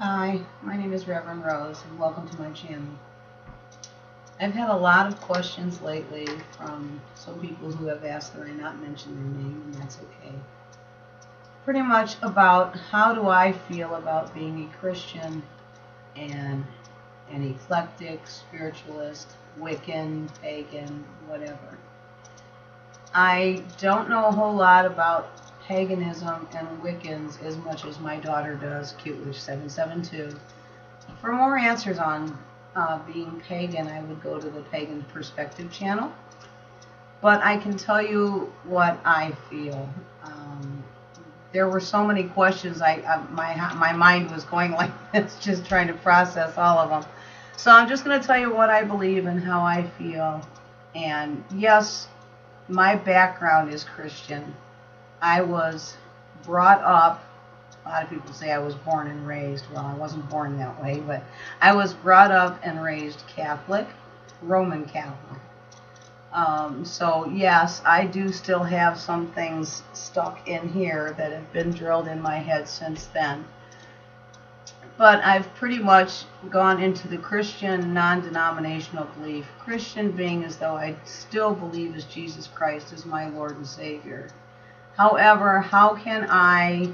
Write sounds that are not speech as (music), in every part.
Hi, my name is Reverend Rose, and welcome to my channel. I've had a lot of questions lately from some people who have asked that I not mention their name, and that's okay. Pretty much about how do I feel about being a Christian and an eclectic, spiritualist, Wiccan, pagan, whatever. I don't know a whole lot about paganism and Wiccans as much as my daughter does, CuteWitch772. For more answers on uh, being pagan, I would go to the Pagan Perspective channel. But I can tell you what I feel. Um, there were so many questions. I, I my my mind was going (laughs) like this, just trying to process all of them. So I'm just going to tell you what I believe and how I feel. And yes, my background is Christian. I was brought up, a lot of people say I was born and raised. Well, I wasn't born that way, but I was brought up and raised Catholic, Roman Catholic. Um, so, yes, I do still have some things stuck in here that have been drilled in my head since then. But I've pretty much gone into the Christian non denominational belief. Christian being as though I still believe as Jesus Christ is my Lord and Savior. However, how can I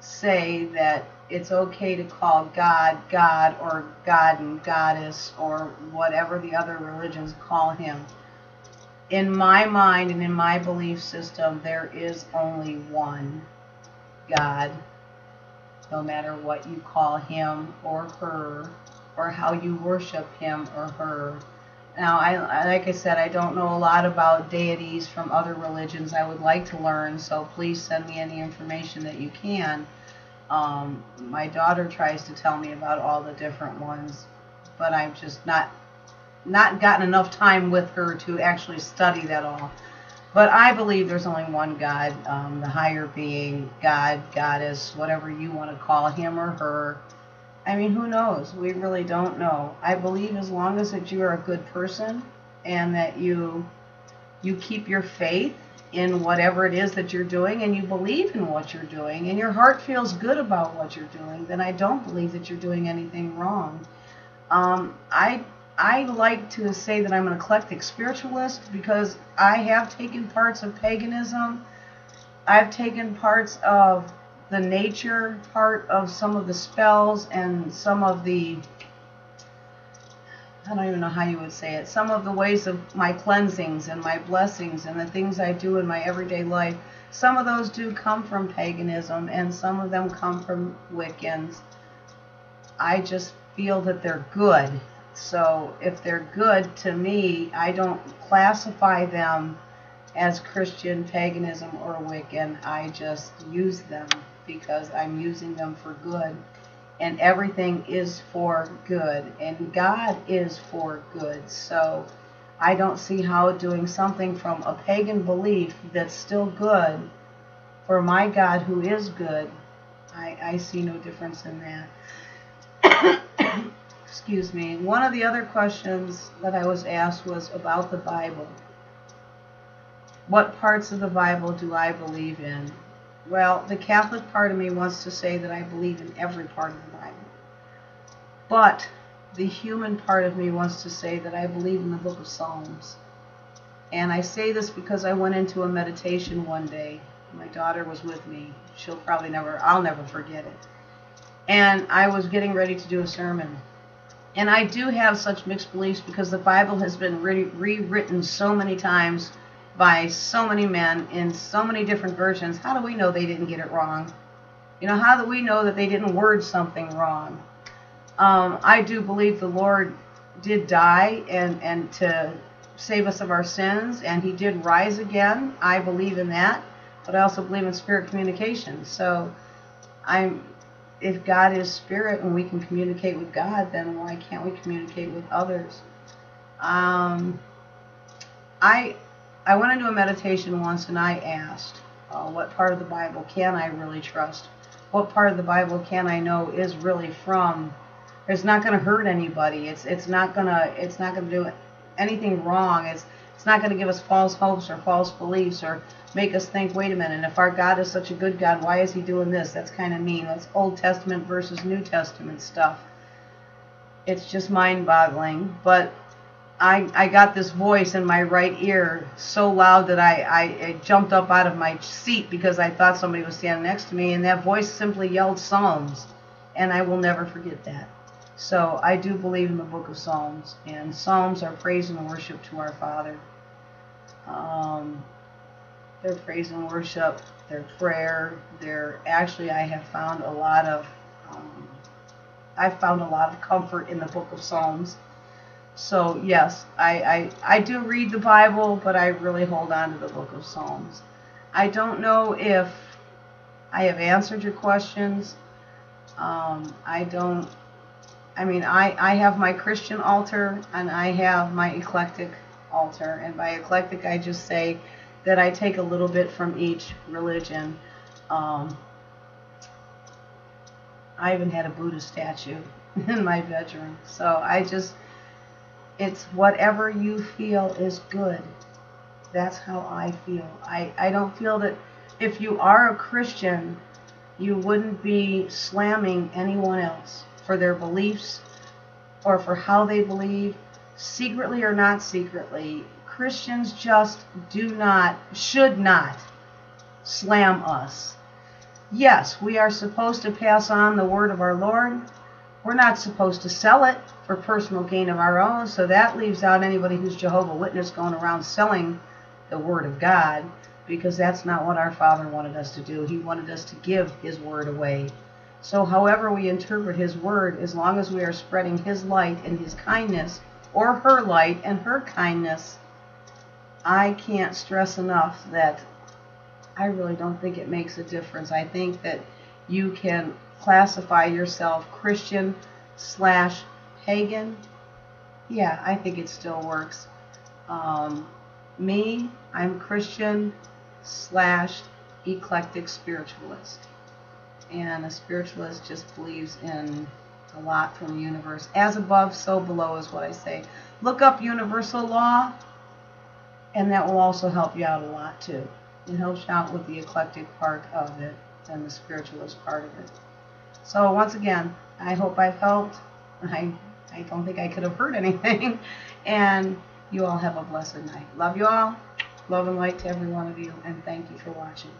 say that it's okay to call God God or God and Goddess or whatever the other religions call him? In my mind and in my belief system, there is only one God, no matter what you call him or her or how you worship him or her. Now, I, like I said, I don't know a lot about deities from other religions. I would like to learn, so please send me any information that you can. Um, my daughter tries to tell me about all the different ones, but I've just not not gotten enough time with her to actually study that all. But I believe there's only one God, um, the higher being, God, goddess, whatever you want to call him or her. I mean, who knows? We really don't know. I believe as long as that you are a good person and that you you keep your faith in whatever it is that you're doing and you believe in what you're doing and your heart feels good about what you're doing, then I don't believe that you're doing anything wrong. Um, I I like to say that I'm an eclectic spiritualist because I have taken parts of paganism. I've taken parts of the nature part of some of the spells and some of the I don't even know how you would say it. Some of the ways of my cleansings and my blessings and the things I do in my everyday life, some of those do come from paganism and some of them come from Wiccans. I just feel that they're good. So if they're good to me, I don't classify them as Christian paganism or Wiccan. I just use them because I'm using them for good. And everything is for good. And God is for good. So I don't see how doing something from a pagan belief that's still good for my God who is good, I, I see no difference in that. (coughs) Excuse me. One of the other questions that I was asked was about the Bible. What parts of the Bible do I believe in? Well, the Catholic part of me wants to say that I believe in every part of the Bible. But the human part of me wants to say that I believe in the book of Psalms. And I say this because I went into a meditation one day. My daughter was with me. She'll probably never, I'll never forget it. And I was getting ready to do a sermon. And I do have such mixed beliefs because the Bible has been re rewritten so many times by so many men in so many different versions, how do we know they didn't get it wrong? You know, how do we know that they didn't word something wrong? Um, I do believe the Lord did die and, and to save us of our sins, and he did rise again. I believe in that, but I also believe in spirit communication. So I'm if God is spirit and we can communicate with God, then why can't we communicate with others? Um, I I went into a meditation once and I asked, uh, what part of the Bible can I really trust? What part of the Bible can I know is really from? It's not going to hurt anybody. It's it's not gonna it's not gonna do anything wrong. It's It's not going to give us false hopes or false beliefs or make us think, wait a minute, if our God is such a good God, why is he doing this? That's kind of mean. That's Old Testament versus New Testament stuff. It's just mind boggling. But I, I got this voice in my right ear so loud that I, I, I jumped up out of my seat because I thought somebody was standing next to me, and that voice simply yelled Psalms. And I will never forget that. So I do believe in the book of Psalms, and Psalms are praise and worship to our Father. Um, they're praise and worship, they're prayer, they're actually I have found a lot of um, I've found a lot of comfort in the book of Psalms. So yes, I, I I do read the Bible, but I really hold on to the book of Psalms. I don't know if I have answered your questions. Um, I don't. I mean, I, I have my Christian altar and I have my eclectic altar. And by eclectic, I just say that I take a little bit from each religion. Um, I even had a Buddha statue (laughs) in my bedroom. So I just, it's whatever you feel is good. That's how I feel. I, I don't feel that if you are a Christian, you wouldn't be slamming anyone else for their beliefs or for how they believe secretly or not secretly, Christians just do not, should not slam us. Yes, we are supposed to pass on the word of our Lord. We're not supposed to sell it for personal gain of our own, so that leaves out anybody who's Jehovah Witness going around selling the word of God because that's not what our Father wanted us to do. He wanted us to give his word away. So however we interpret his word, as long as we are spreading his light and his kindness, or her light and her kindness, I can't stress enough that I really don't think it makes a difference. I think that you can classify yourself Christian slash pagan. Yeah, I think it still works. Um, me, I'm Christian slash eclectic spiritualist. And a spiritualist just believes in a lot from the universe. As above, so below is what I say. Look up universal law, and that will also help you out a lot too. It helps out with the eclectic part of it and the spiritualist part of it. So once again, I hope I've helped. (laughs) I, I don't think I could have heard anything. (laughs) and you all have a blessed night. Love you all. Love and light to every one of you. And thank you for watching.